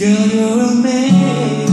Girl, you're amazing.